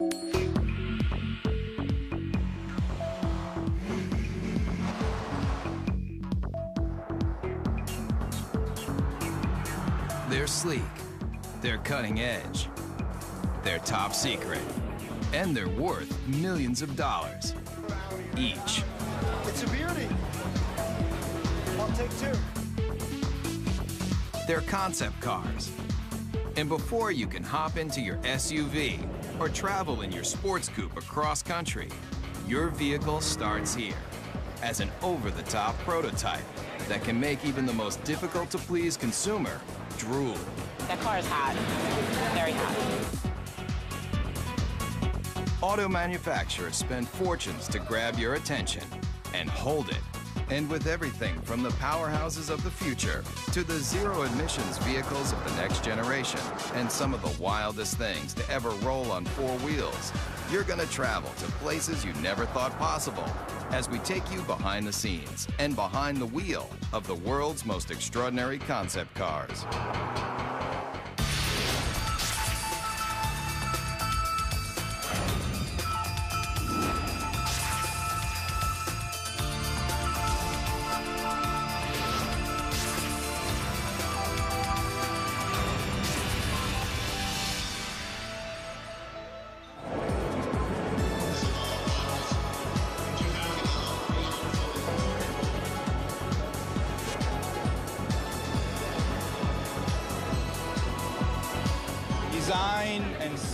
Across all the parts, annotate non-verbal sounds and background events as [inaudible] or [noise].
They're sleek, they're cutting edge, they're top secret, and they're worth millions of dollars each. It's a beauty. I'll take two. They're concept cars. And before you can hop into your SUV or travel in your sports coupe across country, your vehicle starts here as an over-the-top prototype that can make even the most difficult to please consumer drool. That car is hot, very hot. Auto manufacturers spend fortunes to grab your attention and hold it. And with everything from the powerhouses of the future to the zero emissions vehicles of the next generation and some of the wildest things to ever roll on four wheels, you're going to travel to places you never thought possible as we take you behind the scenes and behind the wheel of the world's most extraordinary concept cars.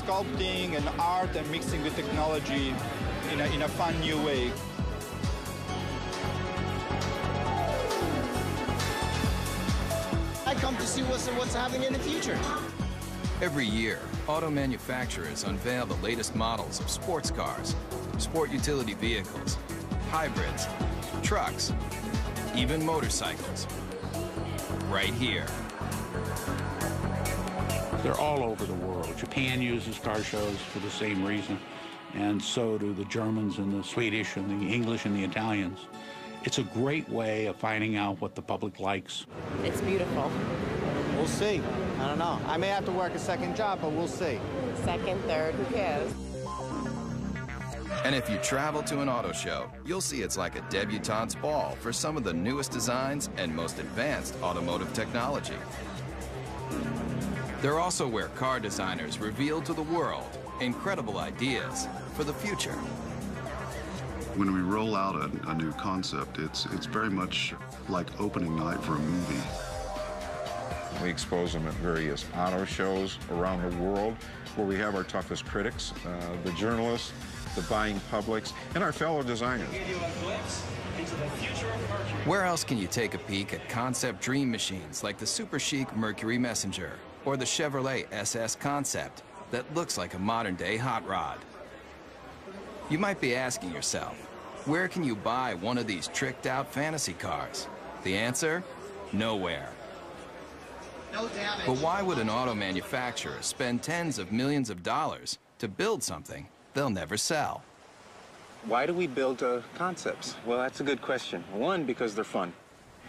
Sculpting and art and mixing with technology in a, in a fun new way. I come to see what's, what's happening in the future. Every year, auto manufacturers unveil the latest models of sports cars, sport utility vehicles, hybrids, trucks, even motorcycles. Right here. They're all over the world. Japan uses car shows for the same reason, and so do the Germans and the Swedish and the English and the Italians. It's a great way of finding out what the public likes. It's beautiful. We'll see. I don't know. I may have to work a second job, but we'll see. Second, third, who cares? And if you travel to an auto show, you'll see it's like a debutante's ball for some of the newest designs and most advanced automotive technology. They're also where car designers reveal to the world incredible ideas for the future. When we roll out a, a new concept, it's, it's very much like opening night for a movie. We expose them at various auto shows around the world where we have our toughest critics, uh, the journalists, the buying publics, and our fellow designers. Where else can you take a peek at concept dream machines like the super chic Mercury Messenger or the Chevrolet SS Concept that looks like a modern day hot rod? You might be asking yourself, where can you buy one of these tricked out fantasy cars? The answer? Nowhere. No. But why would an auto manufacturer spend tens of millions of dollars to build something they'll never sell? Why do we build uh, concepts? Well, that's a good question. One, because they're fun.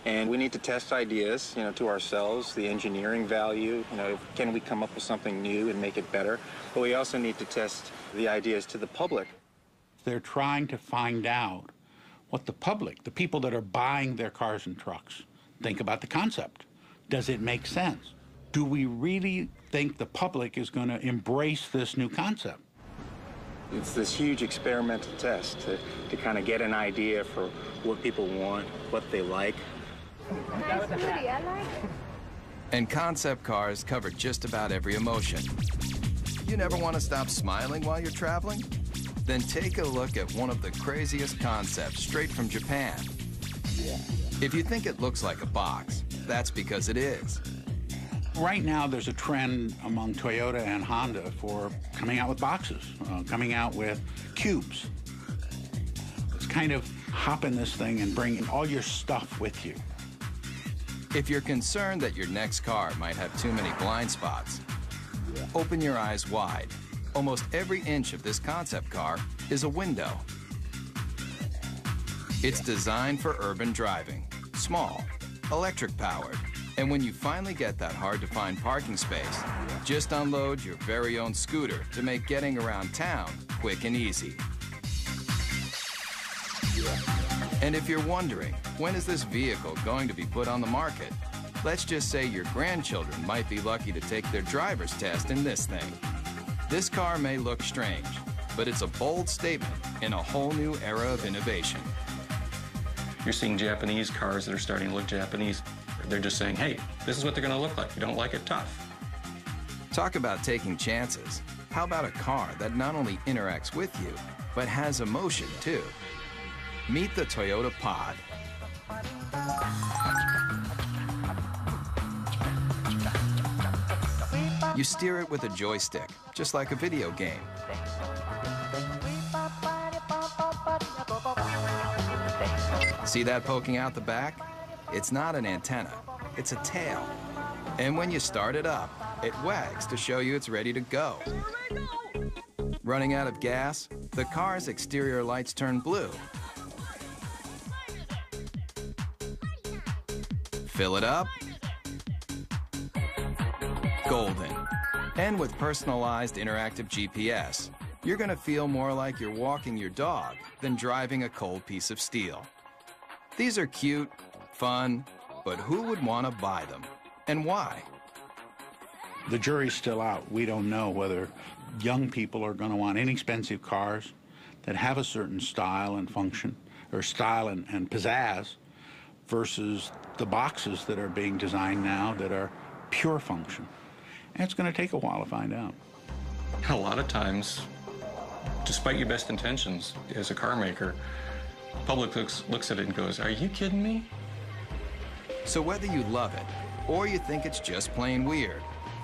And we need to test ideas, you know, to ourselves, the engineering value, you know, can we come up with something new and make it better? But we also need to test the ideas to the public. They're trying to find out what the public, the people that are buying their cars and trucks, think about the concept. Does it make sense? Do we really think the public is going to embrace this new concept? It's this huge experimental test to, to kind of get an idea for what people want, what they like. And concept cars cover just about every emotion. You never want to stop smiling while you're traveling? Then take a look at one of the craziest concepts straight from Japan. If you think it looks like a box, that's because it is. Right now, there's a trend among Toyota and Honda for coming out with boxes, uh, coming out with cubes. It's kind of hop in this thing and bring all your stuff with you. If you're concerned that your next car might have too many blind spots, open your eyes wide. Almost every inch of this concept car is a window. It's designed for urban driving, small, electric powered, And when you finally get that hard to find parking space, just unload your very own scooter to make getting around town quick and easy. And if you're wondering, when is this vehicle going to be put on the market? Let's just say your grandchildren might be lucky to take their driver's test in this thing. This car may look strange, but it's a bold statement in a whole new era of innovation. You're seeing Japanese cars that are starting to look Japanese. They're just saying, hey, this is what they're going to look like. You don't like it, tough. Talk about taking chances. How about a car that not only interacts with you, but has emotion too? Meet the Toyota Pod. You steer it with a joystick, just like a video game. See that poking out the back? It's not an antenna, it's a tail. And when you start it up, it wags to show you it's ready to go. Running out of gas, the car's exterior lights turn blue. Fill it up. Golden. And with personalized interactive GPS, you're going to feel more like you're walking your dog than driving a cold piece of steel. These are cute, fun, but who would want to buy them? And why? The jury's still out. We don't know whether young people are going to want inexpensive cars that have a certain style and function, or style and, and pizzazz, versus the boxes that are being designed now that are pure function. And it's going to take a while to find out. A lot of times, despite your best intentions as a car maker, public looks, looks at it and goes, are you kidding me? So whether you love it or you think it's just plain weird,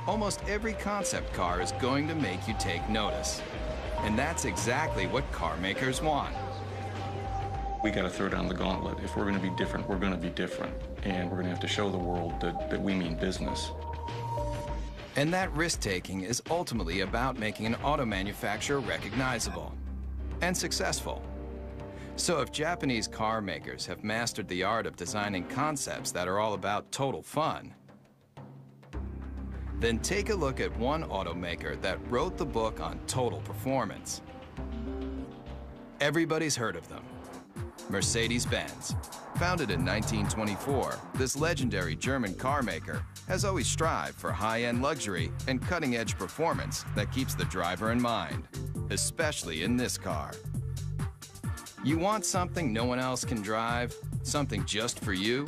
almost every concept car is going to make you take notice. And that's exactly what car makers want. We got to throw down the gauntlet. If we're going to be different, we're going to be different. And we're going to have to show the world that, that we mean business. And that risk taking is ultimately about making an auto manufacturer recognizable and successful. So if Japanese car makers have mastered the art of designing concepts that are all about total fun, then take a look at one automaker that wrote the book on total performance. Everybody's heard of them. Mercedes-Benz. Founded in 1924, this legendary German car maker has always strived for high-end luxury and cutting-edge performance that keeps the driver in mind, especially in this car. You want something no one else can drive? Something just for you?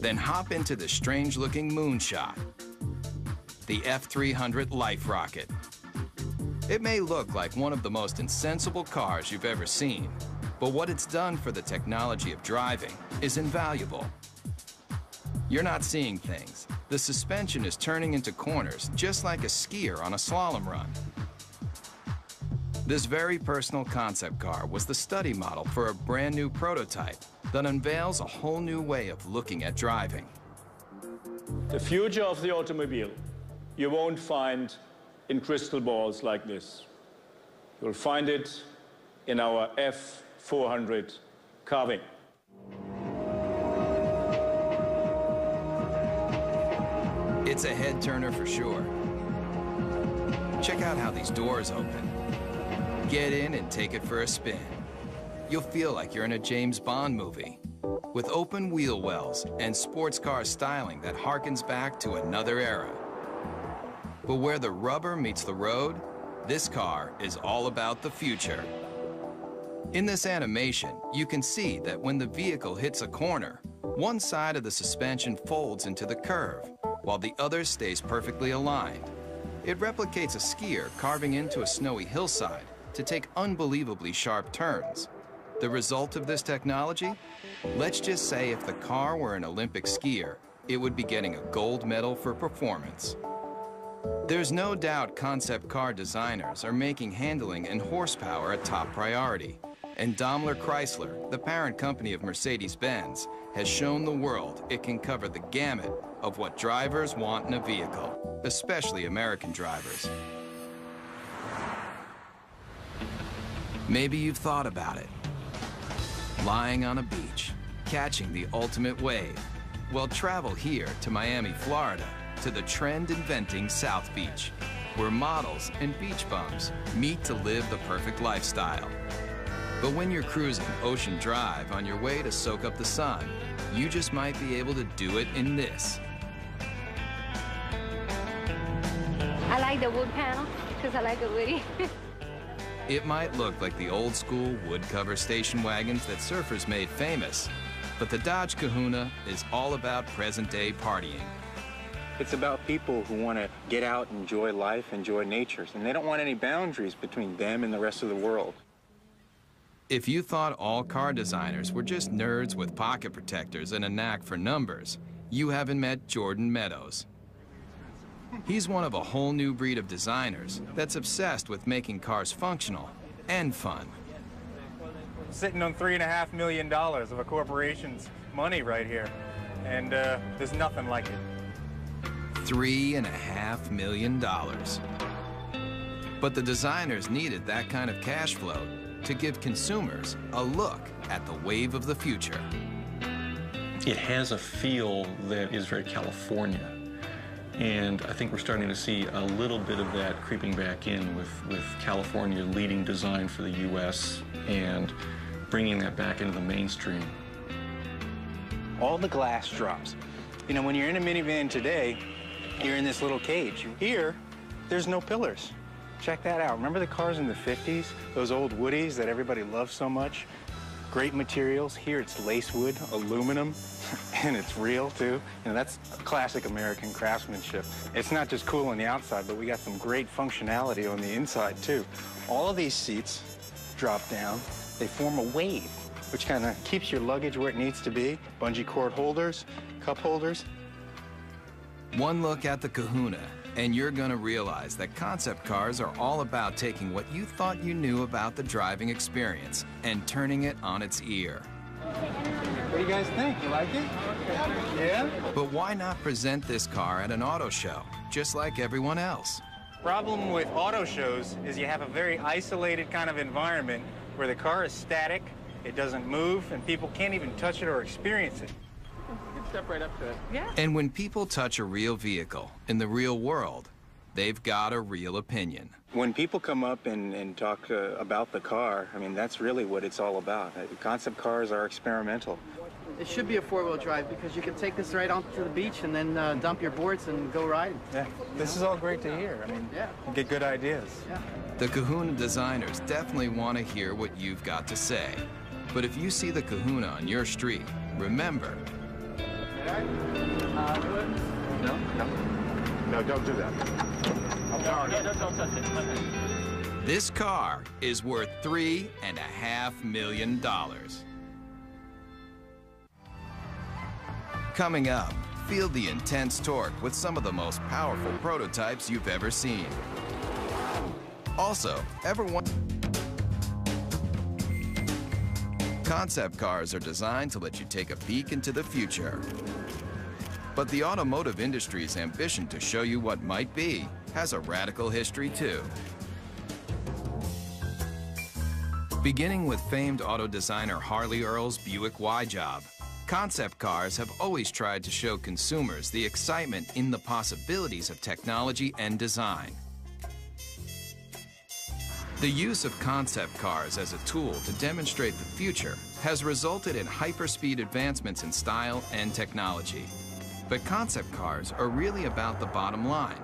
Then hop into the strange-looking moonshot, the F300 Life Rocket. It may look like one of the most insensible cars you've ever seen, but what it's done for the technology of driving is invaluable. You're not seeing things. The suspension is turning into corners just like a skier on a slalom run. This very personal concept car was the study model for a brand new prototype that unveils a whole new way of looking at driving. The future of the automobile you won't find in crystal balls like this. You'll find it in our F400 carving. It's a head turner for sure. Check out how these doors open. Get in and take it for a spin. You'll feel like you're in a James Bond movie with open wheel wells and sports car styling that harkens back to another era. But where the rubber meets the road, this car is all about the future. In this animation, you can see that when the vehicle hits a corner, one side of the suspension folds into the curve, while the other stays perfectly aligned. It replicates a skier carving into a snowy hillside to take unbelievably sharp turns. The result of this technology? Let's just say if the car were an Olympic skier, it would be getting a gold medal for performance. There's no doubt concept car designers are making handling and horsepower a top priority. And Daimler Chrysler, the parent company of Mercedes-Benz, has shown the world it can cover the gamut of what drivers want in a vehicle, especially American drivers. Maybe you've thought about it. Lying on a beach, catching the ultimate wave, Well, travel here to Miami, Florida, to the trend inventing South Beach, where models and beach bums meet to live the perfect lifestyle. But when you're cruising Ocean Drive on your way to soak up the sun, you just might be able to do it in this. I like the wood panel because I like it woody. [laughs] It might look like the old school wood cover station wagons that surfers made famous, but the Dodge Kahuna is all about present day partying. It's about people who want to get out, enjoy life, enjoy nature, and they don't want any boundaries between them and the rest of the world. If you thought all car designers were just nerds with pocket protectors and a knack for numbers, you haven't met Jordan Meadows. He's one of a whole new breed of designers that's obsessed with making cars functional and fun. Sitting on three and a half million dollars of a corporation's money right here, and uh, there's nothing like it. Three and a half million dollars. But the designers needed that kind of cash flow to give consumers a look at the wave of the future. It has a feel that is very California. And I think we're starting to see a little bit of that creeping back in with, with California leading design for the U.S. and bringing that back into the mainstream. All the glass drops. You know, when you're in a minivan today, you're in this little cage. Here, there's no pillars. Check that out. Remember the cars in the 50s? Those old Woodies that everybody loved so much? Great materials. Here it's lace wood, aluminum, [laughs] and it's real too. You know, that's classic American craftsmanship. It's not just cool on the outside, but we got some great functionality on the inside too. All of these seats drop down. They form a wave, which kind of keeps your luggage where it needs to be. Bungee cord holders, cup holders. One look at the Kahuna, and you're gonna realize that concept cars are all about taking what you thought you knew about the driving experience and turning it on its ear. What do you guys think? You like it? Yeah? But why not present this car at an auto show, just like everyone else? Problem with auto shows is you have a very isolated kind of environment where the car is static, it doesn't move, and people can't even touch it or experience it. Step right up to it. Yeah. And when people touch a real vehicle in the real world, they've got a real opinion. When people come up and, and talk uh, about the car, I mean, that's really what it's all about. Uh, Concept cars are experimental. It should be a four-wheel drive because you can take this right onto the beach and then uh, dump your boards and go riding. Yeah, this is all great to hear. I mean, Yeah. get good ideas. Yeah. The Kahuna designers definitely want to hear what you've got to say. But if you see the Kahuna on your street, remember, No? No. No, don't do that. this car is worth three and a half million dollars. Coming up, feel the intense torque with some of the most powerful prototypes you've ever seen. Also, ever want... Concept cars are designed to let you take a peek into the future. But the automotive industry's ambition to show you what might be has a radical history too. Beginning with famed auto designer Harley Earl's Buick Y-Job, concept cars have always tried to show consumers the excitement in the possibilities of technology and design. The use of concept cars as a tool to demonstrate the future has resulted in hyperspeed advancements in style and technology. But concept cars are really about the bottom line,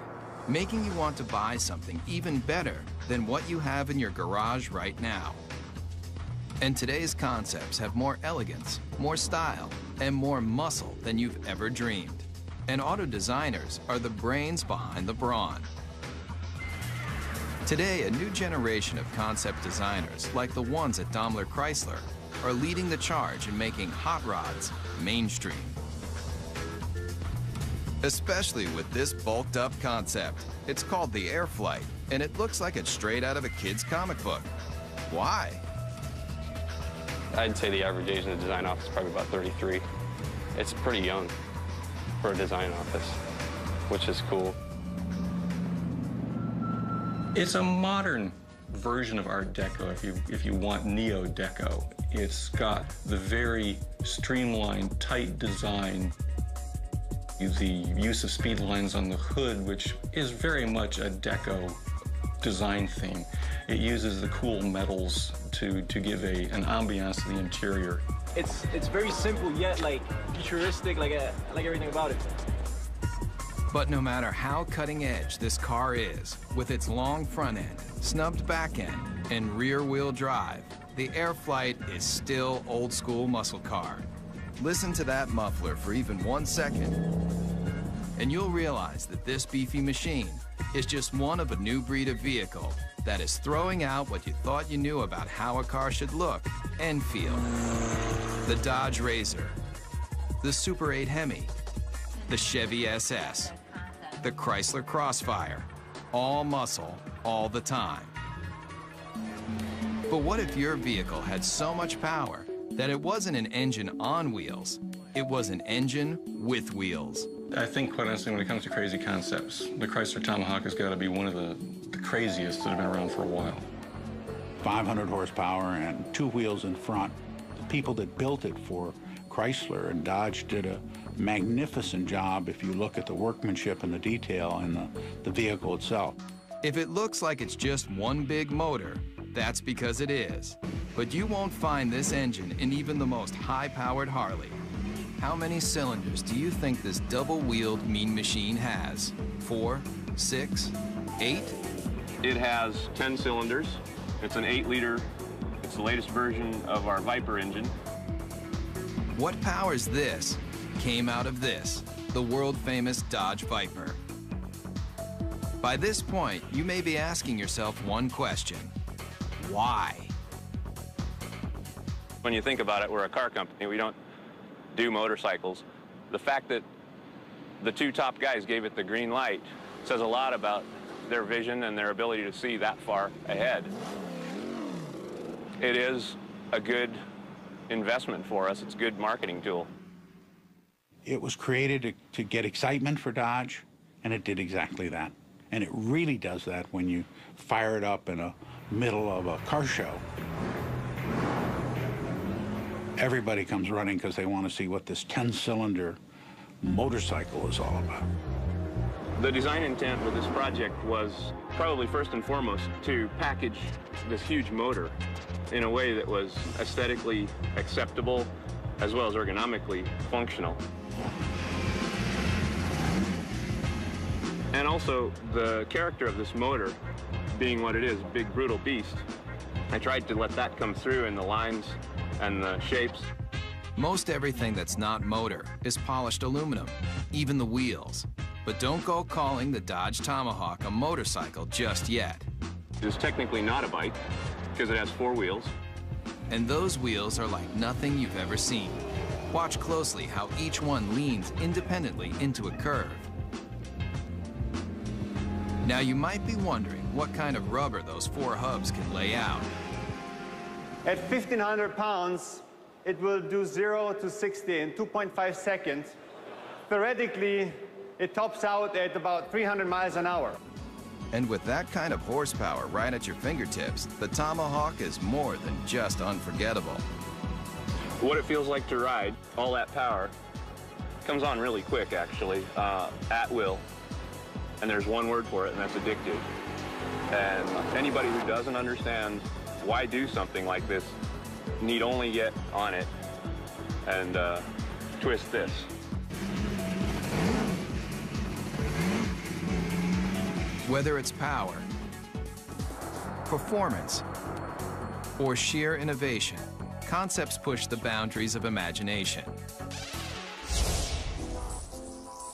making you want to buy something even better than what you have in your garage right now. And today's concepts have more elegance, more style, and more muscle than you've ever dreamed. And auto designers are the brains behind the brawn. Today, a new generation of concept designers, like the ones at Daimler Chrysler, are leading the charge in making hot rods mainstream. Especially with this bulked up concept. It's called the Airflite, and it looks like it's straight out of a kid's comic book. Why? I'd say the average age in the design office is probably about 33. It's pretty young for a design office, which is cool. It's a modern version of Art Deco if you if you want Neo Deco. It's got the very streamlined, tight design The use of speed lines on the hood, which is very much a deco design theme. It uses the cool metals to, to give a, an ambiance to the interior. It's, it's very simple yet like futuristic, like, a, like everything about it. But no matter how cutting edge this car is, with its long front end, snubbed back end, and rear wheel drive, the Airflite is still old school muscle car. Listen to that muffler for even one second, and you'll realize that this beefy machine is just one of a new breed of vehicle that is throwing out what you thought you knew about how a car should look and feel. The Dodge Razor, the Super 8 Hemi, the Chevy SS, the Chrysler Crossfire, all muscle, all the time. But what if your vehicle had so much power that it wasn't an engine on wheels, it was an engine with wheels? I think, quite honestly, when it comes to crazy concepts, the Chrysler Tomahawk has got to be one of the, the craziest that have been around for a while. 500 horsepower and two wheels in front. The people that built it for Chrysler and Dodge did a magnificent job if you look at the workmanship and the detail in the, the vehicle itself. If it looks like it's just one big motor, that's because it is. But you won't find this engine in even the most high-powered Harley. How many cylinders do you think this double-wheeled mean machine has? Four? Six? Eight? It has 10 cylinders. It's an 8-liter. It's the latest version of our Viper engine. What powers this came out of this, the world-famous Dodge Viper. By this point, you may be asking yourself one question. Why? When you think about it, we're a car company. We don't do motorcycles. The fact that the two top guys gave it the green light says a lot about their vision and their ability to see that far ahead. It is a good investment for us. It's a good marketing tool. It was created to, to get excitement for Dodge, and it did exactly that. And it really does that when you fire it up in the middle of a car show. Everybody comes running because they want to see what this 10-cylinder motorcycle is all about. The design intent with this project was probably first and foremost to package this huge motor in a way that was aesthetically acceptable as well as ergonomically functional. And also the character of this motor being what it is, big brutal beast. I tried to let that come through in the lines and the shapes. Most everything that's not motor is polished aluminum, even the wheels. But don't go calling the Dodge Tomahawk a motorcycle just yet. It is technically not a bike because it has four wheels. And those wheels are like nothing you've ever seen. Watch closely how each one leans independently into a curve. Now you might be wondering what kind of rubber those four hubs can lay out. At 1,500 pounds, it will do 0 to 60 in 2.5 seconds. Theoretically, it tops out at about 300 miles an hour. And with that kind of horsepower right at your fingertips, the Tomahawk is more than just unforgettable. What it feels like to ride, all that power, comes on really quick actually, uh, at will. And there's one word for it, and that's addictive. And anybody who doesn't understand why do something like this need only get on it and uh, twist this. Whether it's power, performance, or sheer innovation, concepts push the boundaries of imagination.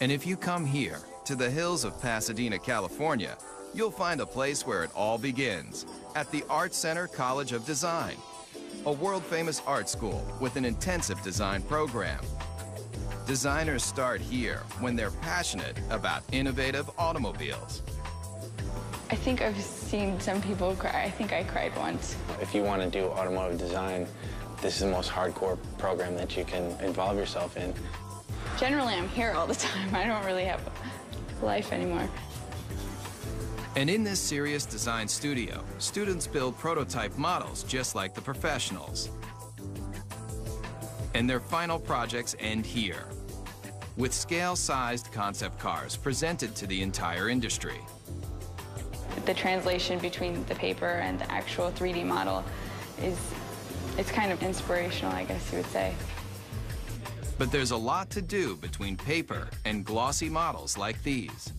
And if you come here, to the hills of Pasadena, California, you'll find a place where it all begins, at the Art Center College of Design, a world-famous art school with an intensive design program. Designers start here when they're passionate about innovative automobiles. I think I've seen some people cry. I think I cried once. If you want to do automotive design, this is the most hardcore program that you can involve yourself in. Generally, I'm here all the time. I don't really have life anymore. And in this serious design studio, students build prototype models just like the professionals. And their final projects end here. with scale-sized concept cars presented to the entire industry. The translation between the paper and the actual 3D model is, it's kind of inspirational, I guess you would say. But there's a lot to do between paper and glossy models like these.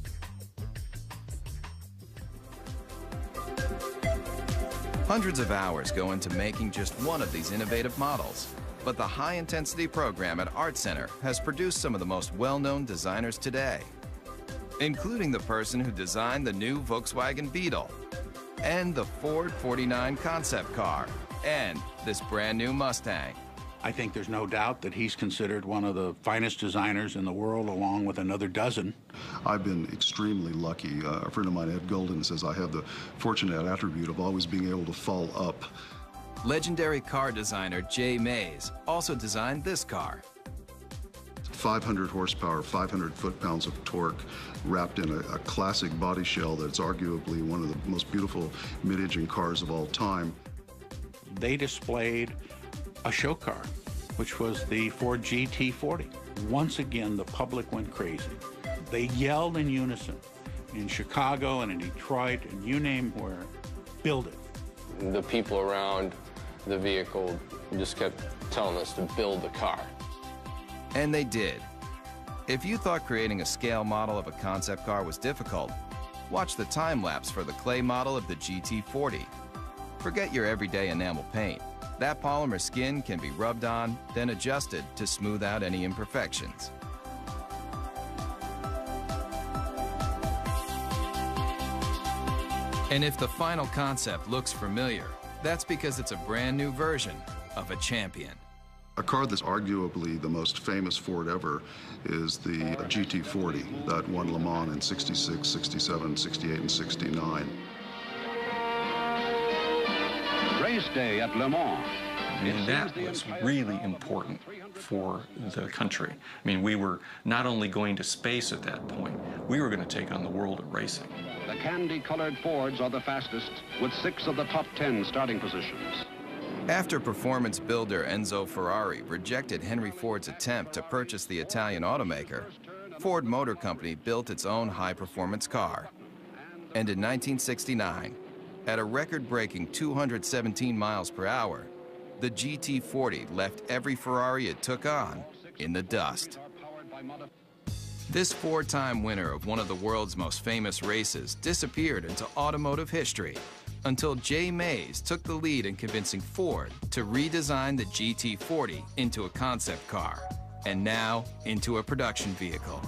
Hundreds of hours go into making just one of these innovative models. But the high-intensity program at Art Center has produced some of the most well-known designers today, including the person who designed the new Volkswagen Beetle, and the Ford 49 concept car, and this brand new Mustang. I think there's no doubt that he's considered one of the finest designers in the world, along with another dozen. I've been extremely lucky. Uh, a friend of mine, Ed Golden, says I have the fortunate attribute of always being able to fall up. Legendary car designer Jay Mays also designed this car. 500 horsepower, 500 foot-pounds of torque, wrapped in a, a classic body shell that's arguably one of the most beautiful mid-engine cars of all time. They displayed a show car, which was the Ford GT40. Once again, the public went crazy. They yelled in unison in Chicago and in Detroit and you name where, build it. The people around the vehicle just kept telling us to build the car. And they did. If you thought creating a scale model of a concept car was difficult, watch the time lapse for the clay model of the GT40. Forget your everyday enamel paint. That polymer skin can be rubbed on, then adjusted to smooth out any imperfections. And if the final concept looks familiar, that's because it's a brand new version of a champion. A car that's arguably the most famous Ford ever is the GT40 that won Le Mans in 66, 67, 68, and 69. Race day at Le Mans. And that was really important for the country. I mean, we were not only going to space at that point, we were going to take on the world of racing. The candy-colored Fords are the fastest, with six of the top 10 starting positions. After performance builder Enzo Ferrari rejected Henry Ford's attempt to purchase the Italian automaker, Ford Motor Company built its own high-performance car. And in 1969, at a record-breaking 217 miles per hour, the GT40 left every Ferrari it took on in the dust. This four-time winner of one of the world's most famous races disappeared into automotive history until Jay Mays took the lead in convincing Ford to redesign the GT40 into a concept car, and now into a production vehicle.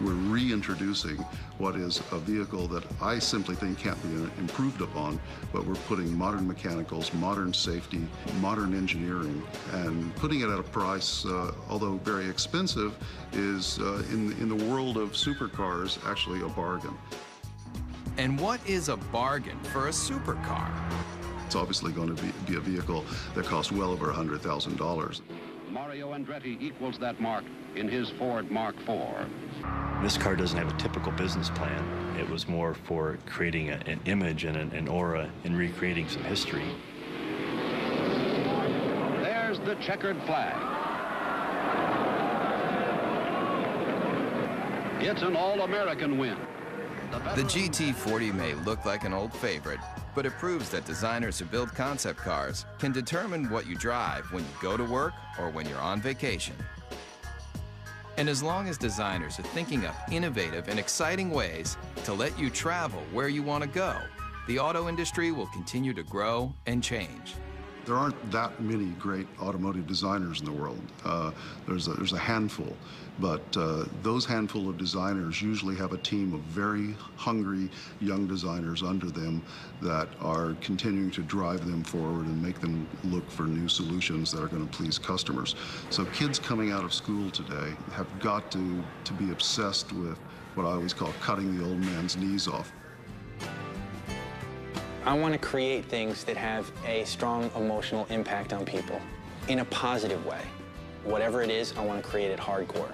We're reintroducing what is a vehicle that I simply think can't be improved upon, but we're putting modern mechanicals, modern safety, modern engineering, and putting it at a price, uh, although very expensive, is uh, in, in the world of supercars actually a bargain. And what is a bargain for a supercar? It's obviously going to be, be a vehicle that costs well over $100,000. Mario Andretti equals that mark in his Ford Mark IV. This car doesn't have a typical business plan. It was more for creating a, an image and an, an aura and recreating some history. There's the checkered flag. It's an all-American win. The GT40 may look like an old favorite, but it proves that designers who build concept cars can determine what you drive when you go to work or when you're on vacation. And as long as designers are thinking up innovative and exciting ways to let you travel where you want to go, the auto industry will continue to grow and change. There aren't that many great automotive designers in the world. Uh, there's, a, there's a handful, but uh, those handful of designers usually have a team of very hungry young designers under them that are continuing to drive them forward and make them look for new solutions that are going to please customers. So kids coming out of school today have got to, to be obsessed with what I always call cutting the old man's knees off. I want to create things that have a strong emotional impact on people in a positive way. Whatever it is, I want to create it hardcore.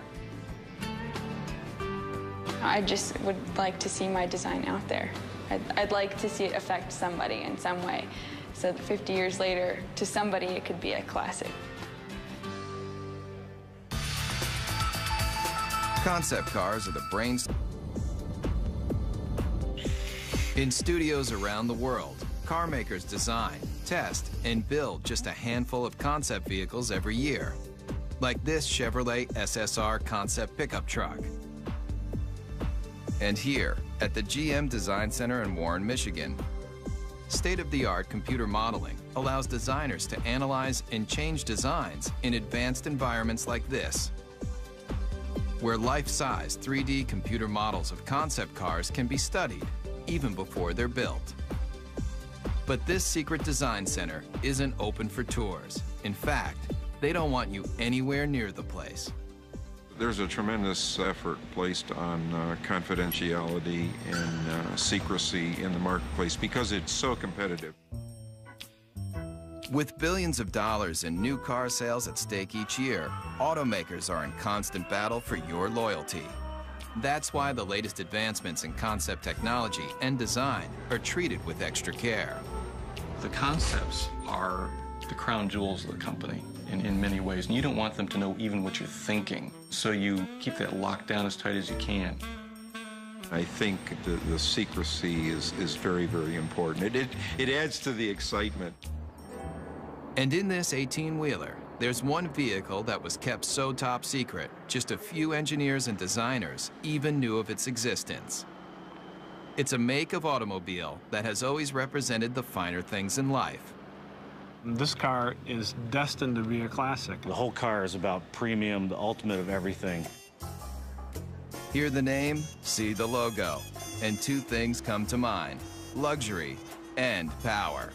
I just would like to see my design out there. I'd, I'd like to see it affect somebody in some way. So that 50 years later, to somebody, it could be a classic. Concept cars are the brains. In studios around the world, car makers design, test, and build just a handful of concept vehicles every year. Like this Chevrolet SSR concept pickup truck. And here, at the GM Design Center in Warren, Michigan, state-of-the-art computer modeling allows designers to analyze and change designs in advanced environments like this, where life-size 3D computer models of concept cars can be studied even before they're built. But this secret design center isn't open for tours. In fact, they don't want you anywhere near the place. There's a tremendous effort placed on uh, confidentiality and uh, secrecy in the marketplace because it's so competitive. With billions of dollars in new car sales at stake each year, automakers are in constant battle for your loyalty. That's why the latest advancements in concept technology and design are treated with extra care. The concepts are the crown jewels of the company in, in many ways, and you don't want them to know even what you're thinking. So you keep that locked down as tight as you can. I think the, the secrecy is, is very, very important. It, it, it adds to the excitement. And in this 18-wheeler, there's one vehicle that was kept so top secret, just a few engineers and designers even knew of its existence. It's a make of automobile that has always represented the finer things in life. This car is destined to be a classic. The whole car is about premium, the ultimate of everything. Hear the name, see the logo, and two things come to mind, luxury and power.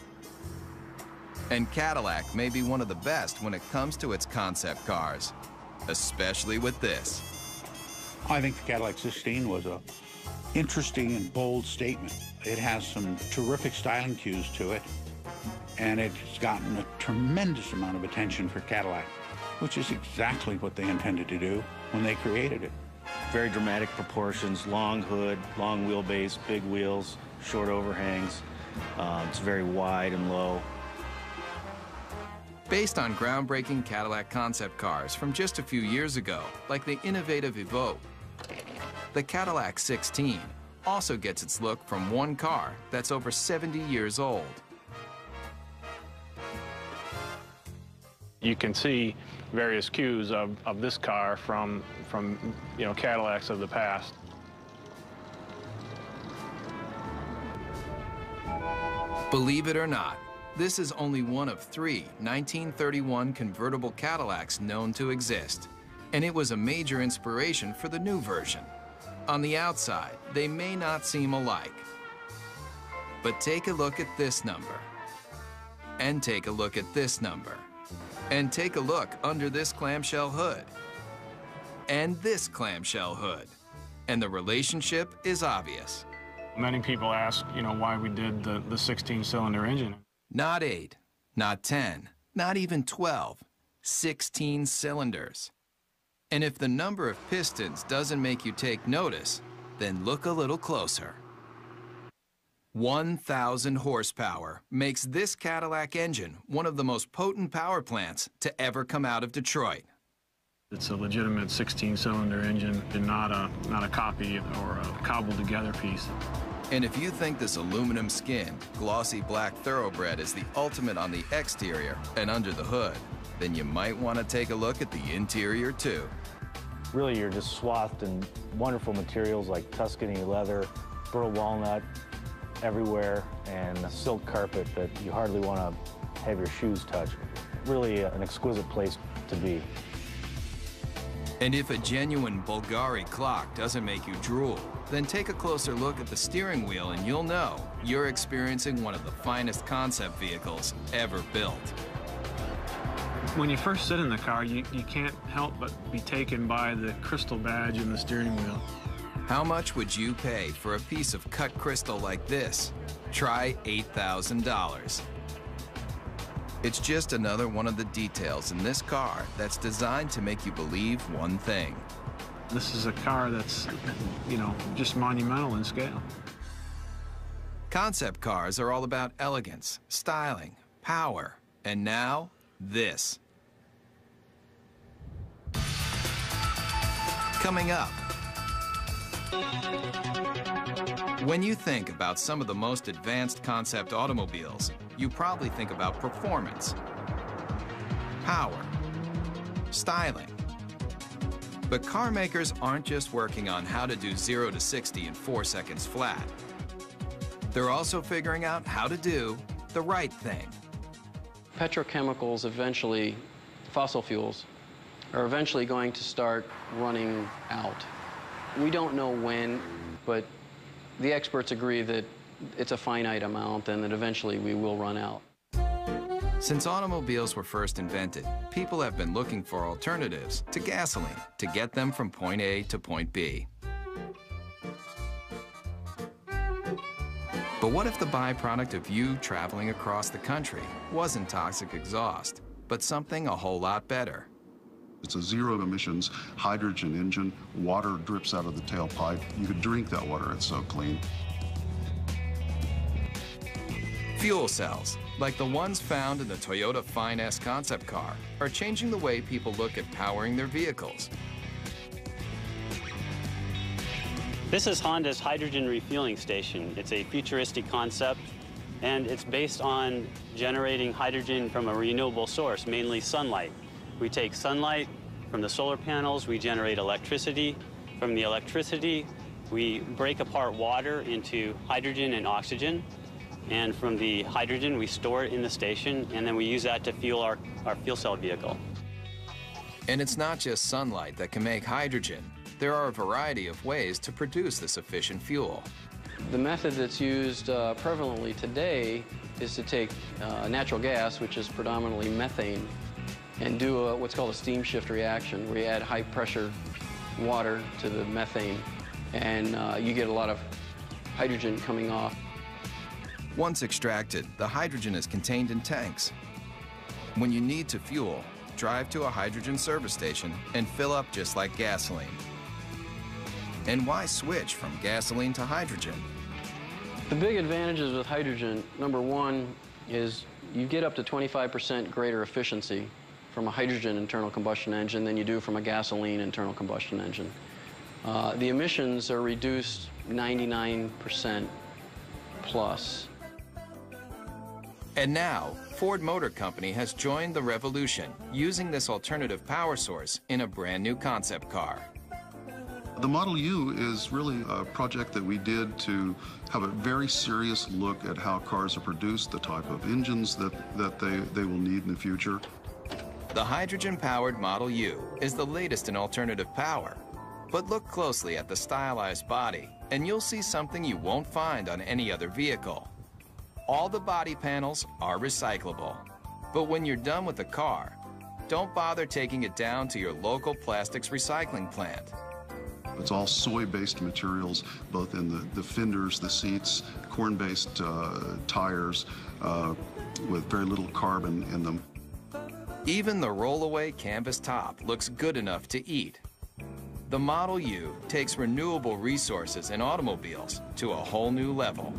And Cadillac may be one of the best when it comes to its concept cars, especially with this. I think the Cadillac 16 was a interesting and bold statement. It has some terrific styling cues to it, and it's gotten a tremendous amount of attention for Cadillac, which is exactly what they intended to do when they created it. Very dramatic proportions, long hood, long wheelbase, big wheels, short overhangs. Uh, it's very wide and low. Based on groundbreaking Cadillac concept cars from just a few years ago, like the innovative Evoq, the Cadillac 16 also gets its look from one car that's over 70 years old. You can see various cues of, of this car from, from you know, Cadillacs of the past. Believe it or not, this is only one of three 1931 convertible Cadillacs known to exist, and it was a major inspiration for the new version. On the outside, they may not seem alike, but take a look at this number, and take a look at this number, and take a look under this clamshell hood, and this clamshell hood, and the relationship is obvious. Many people ask, you know, why we did the, the 16-cylinder engine. Not 8, not 10, not even 12, 16 cylinders. And if the number of pistons doesn't make you take notice, then look a little closer. 1,000 horsepower makes this Cadillac engine one of the most potent power plants to ever come out of Detroit. It's a legitimate 16-cylinder engine and not a, not a copy or a cobbled-together piece. And if you think this aluminum skin, glossy black thoroughbred is the ultimate on the exterior and under the hood, then you might want to take a look at the interior too. Really, you're just swathed in wonderful materials like Tuscany leather, burl walnut everywhere, and a silk carpet that you hardly want to have your shoes touch. Really uh, an exquisite place to be. And if a genuine Bulgari clock doesn't make you drool, then take a closer look at the steering wheel and you'll know you're experiencing one of the finest concept vehicles ever built. When you first sit in the car, you, you can't help but be taken by the crystal badge in the steering wheel. How much would you pay for a piece of cut crystal like this? Try $8,000. It's just another one of the details in this car that's designed to make you believe one thing. This is a car that's, you know, just monumental in scale. Concept cars are all about elegance, styling, power, and now, this. Coming up. When you think about some of the most advanced concept automobiles, you probably think about performance, power, styling. But car makers aren't just working on how to do 0 to 60 in 4 seconds flat. They're also figuring out how to do the right thing. Petrochemicals eventually, fossil fuels, are eventually going to start running out. We don't know when, but the experts agree that it's a finite amount and that eventually we will run out. Since automobiles were first invented, people have been looking for alternatives to gasoline to get them from point A to point B. But what if the byproduct of you traveling across the country wasn't toxic exhaust, but something a whole lot better? It's a zero emissions hydrogen engine. Water drips out of the tailpipe. You could drink that water, it's so clean. Fuel cells, like the ones found in the Toyota Fine S concept car, are changing the way people look at powering their vehicles. This is Honda's hydrogen refueling station. It's a futuristic concept, and it's based on generating hydrogen from a renewable source, mainly sunlight. We take sunlight from the solar panels, we generate electricity. From the electricity, we break apart water into hydrogen and oxygen. And from the hydrogen, we store it in the station, and then we use that to fuel our, our fuel cell vehicle. And it's not just sunlight that can make hydrogen. There are a variety of ways to produce this efficient fuel. The method that's used uh, prevalently today is to take uh, natural gas, which is predominantly methane, and do a, what's called a steam shift reaction, where you add high pressure water to the methane, and uh, you get a lot of hydrogen coming off. Once extracted, the hydrogen is contained in tanks. When you need to fuel, drive to a hydrogen service station and fill up just like gasoline. And why switch from gasoline to hydrogen? The big advantages with hydrogen, number one, is you get up to 25% greater efficiency from a hydrogen internal combustion engine than you do from a gasoline internal combustion engine. Uh, the emissions are reduced 99% plus. And now, Ford Motor Company has joined the revolution using this alternative power source in a brand new concept car. The Model U is really a project that we did to have a very serious look at how cars are produced, the type of engines that, that they, they will need in the future. The hydrogen-powered Model U is the latest in alternative power. But look closely at the stylized body, and you'll see something you won't find on any other vehicle. All the body panels are recyclable. But when you're done with the car, don't bother taking it down to your local plastics recycling plant. It's all soy-based materials, both in the, the fenders, the seats, corn-based uh, tires uh, with very little carbon in them. Even the rollaway canvas top looks good enough to eat. The Model U takes renewable resources in automobiles to a whole new level.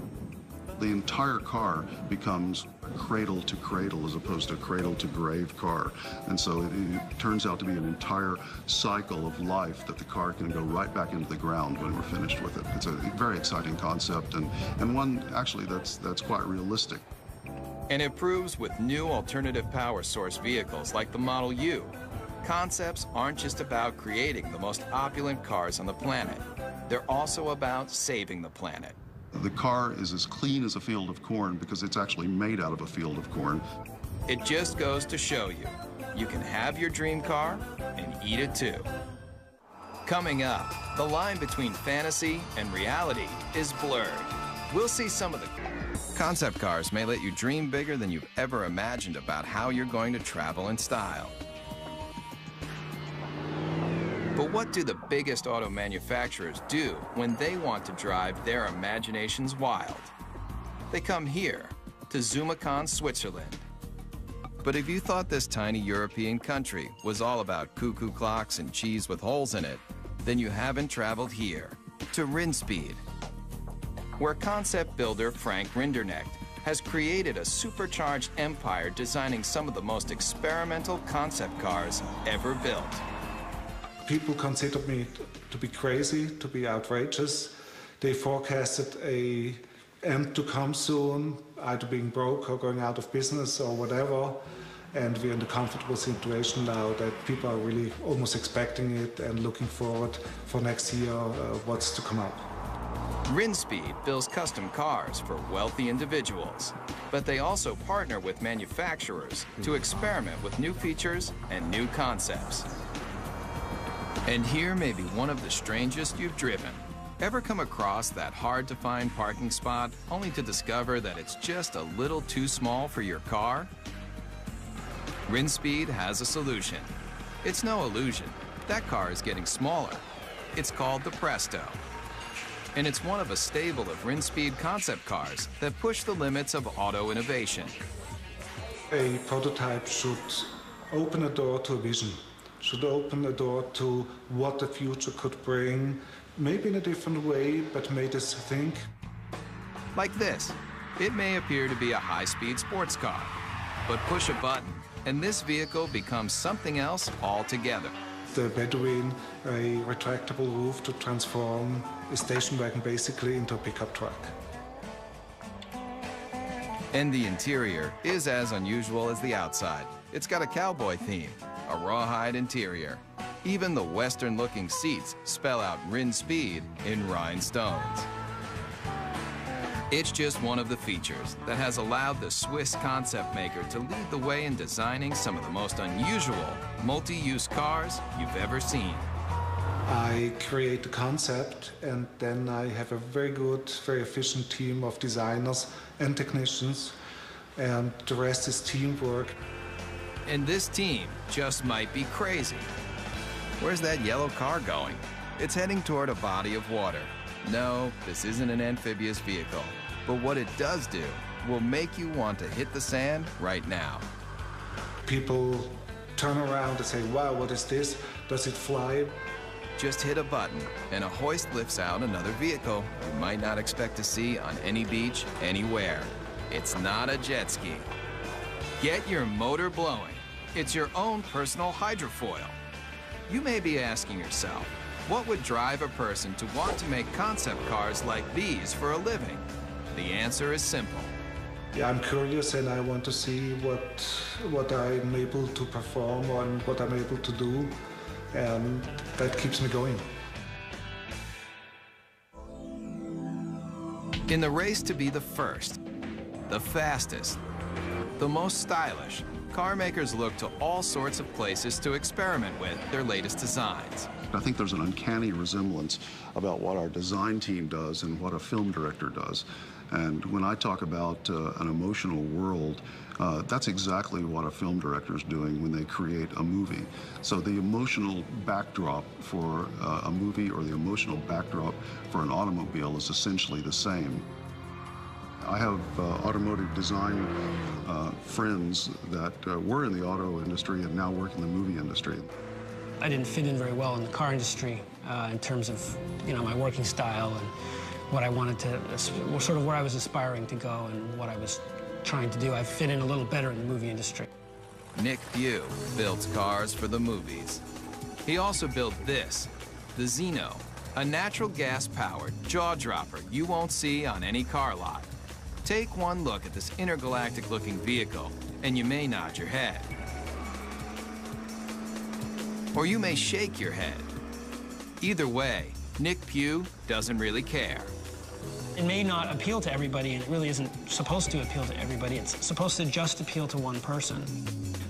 The entire car becomes cradle to cradle as opposed to cradle to grave car. And so it, it, turns out to be an entire cycle of life that the car can go right back into the ground when we're finished with it. It's a very exciting concept and, and one actually that's, that's quite realistic. And it proves with new alternative power source vehicles like the Model U, concepts aren't just about creating the most opulent cars on the planet. They're also about saving the planet. The car is as clean as a field of corn because it's actually made out of a field of corn. It just goes to show you, you can have your dream car and eat it too. Coming up, the line between fantasy and reality is blurred. We'll see some of the concept cars may let you dream bigger than you've ever imagined about how you're going to travel in style. But what do the biggest auto manufacturers do when they want to drive their imaginations wild? They come here, to Zumikon, Switzerland. But if you thought this tiny European country was all about cuckoo clocks and cheese with holes in it, then you haven't traveled here, to Rinspeed, where concept builder Frank Rinderknecht has created a supercharged empire designing some of the most experimental concept cars ever built. People considered me to be crazy, to be outrageous. They forecasted a end to come soon, either being broke or going out of business or whatever. And we're in the comfortable situation now that people are really almost expecting it and looking forward for next year uh, what's to come up. Rinspeed builds custom cars for wealthy individuals, but they also partner with manufacturers to experiment with new features and new concepts. And here may be one of the strangest you've driven. Ever come across that hard to find parking spot only to discover that it's just a little too small for your car? Rinspeed has a solution. It's no illusion. That car is getting smaller. It's called the Presto. And it's one of a stable of Rinspeed concept cars that push the limits of auto innovation. A prototype should open a door to a vision, should open a door to what the future could bring, maybe in a different way, but made us think. Like this. It may appear to be a high-speed sports car, but push a button and this vehicle becomes something else altogether. The Bedouin, a retractable roof to transform a station wagon basically into a pickup truck. And the interior is as unusual as the outside. It's got a cowboy theme, a rawhide interior. Even the western-looking seats spell out Rinspeed in rhinestones. It's just one of the features that has allowed the Swiss concept maker to lead the way in designing some of the most unusual multi-use cars you've ever seen. I create the concept and then I have a very good, very efficient team of designers and technicians and the rest is teamwork. And this team just might be crazy. Where's that yellow car going? It's heading toward a body of water. No, this isn't an amphibious vehicle, but what it does do will make you want to hit the sand right now. People turn around and say, wow, what is this? Does it fly? Just hit a button and a hoist lifts out another vehicle you might not expect to see on any beach anywhere. It's not a jet ski. Get your motor blowing. It's your own personal hydrofoil. You may be asking yourself, what would drive a person to want to make concept cars like these for a living? The answer is simple. Yeah, I'm curious and I want to see what what I'm able to perform and what I'm able to do, and that keeps me going. In the race to be the first, the fastest, the most stylish, car makers look to all sorts of places to experiment with their latest designs. I think there's an uncanny resemblance about what our design team does and what a film director does. And when I talk about uh, an emotional world, uh, that's exactly what a film director is doing when they create a movie. So the emotional backdrop for uh, a movie or the emotional backdrop for an automobile is essentially the same. I have uh, automotive design uh, friends that uh, were in the auto industry and now work in the movie industry. I didn't fit in very well in the car industry uh, in terms of, you know, my working style and what I wanted to, sort of where I was aspiring to go and what I was trying to do. I fit in a little better in the movie industry. Nick Pugh builds cars for the movies. He also built this, the Xeno, a natural gas-powered jaw dropper you won't see on any car lot. Take one look at this intergalactic-looking vehicle, and you may nod your head. Or you may shake your head. Either way, Nick Pugh doesn't really care. It may not appeal to everybody, and it really isn't supposed to appeal to everybody. It's supposed to just appeal to one person,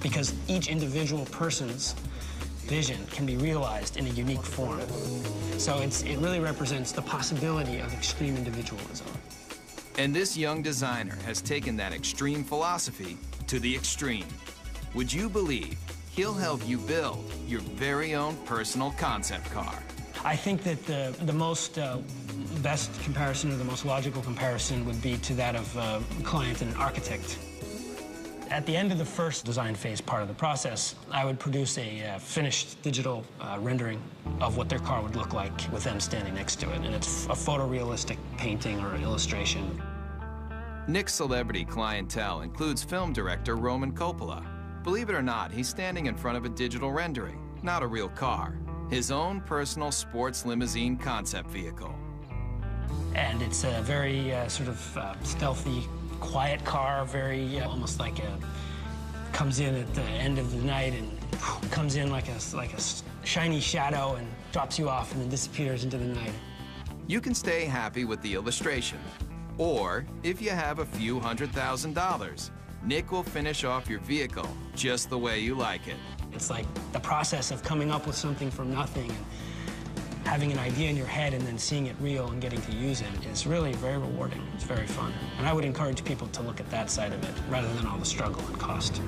because each individual person's vision can be realized in a unique form. So it really represents the possibility of extreme individualism. And this young designer has taken that extreme philosophy to the extreme. Would you believe he'll help you build your very own personal concept car? I think that the, the most uh, best comparison or the most logical comparison would be to that of uh, a client and an architect. At the end of the first design phase part of the process, I would produce a uh, finished digital uh, rendering of what their car would look like with them standing next to it. And it's a photorealistic painting or illustration. Nick's celebrity clientele includes film director Roman Coppola. Believe it or not, he's standing in front of a digital rendering, not a real car. his own personal sports limousine concept vehicle. And it's a very uh, sort of uh, stealthy, quiet car, very uh, almost like a comes in at the end of the night and comes in like a like a shiny shadow and drops you off and then disappears into the night. You can stay happy with the illustration, or if you have a few hundred thousand dollars, Nick will finish off your vehicle just the way you like it. It's like the process of coming up with something from nothing and having an idea in your head and then seeing it real and getting to use it is really very rewarding. It's very fun. And I would encourage people to look at that side of it rather than all the struggle and cost.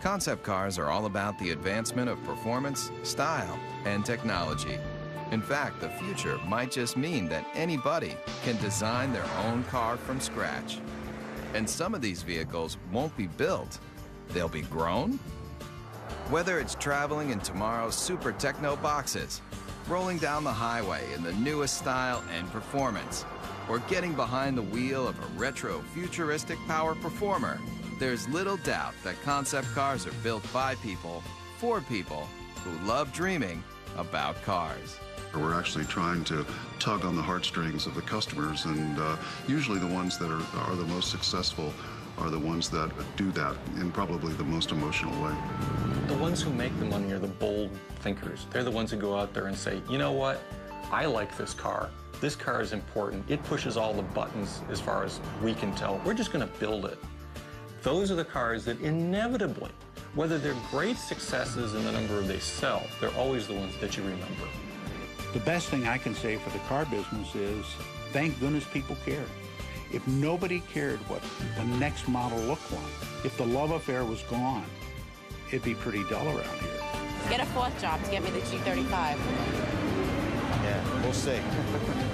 Concept cars are all about the advancement of performance, style, and technology. In fact, the future might just mean that anybody can design their own car from scratch. And some of these vehicles won't be built, they'll be grown. Whether it's traveling in tomorrow's super techno boxes, rolling down the highway in the newest style and performance, or getting behind the wheel of a retro futuristic power performer, there's little doubt that concept cars are built by people, for people, who love dreaming about cars. We're actually trying to tug on the heartstrings of the customers, and uh, usually the ones that are, are the most successful are the ones that do that in probably the most emotional way. The ones who make the money are the bold thinkers. They're the ones who go out there and say, you know what, I like this car. This car is important. It pushes all the buttons as far as we can tell. We're just going to build it. Those are the cars that inevitably, whether they're great successes in the number they sell, they're always the ones that you remember. The best thing I can say for the car business is thank goodness people care. If nobody cared what the next model looked like, if the love affair was gone, it'd be pretty dull around here. Get a fourth job to get me the G35. Yeah, we'll see. [laughs]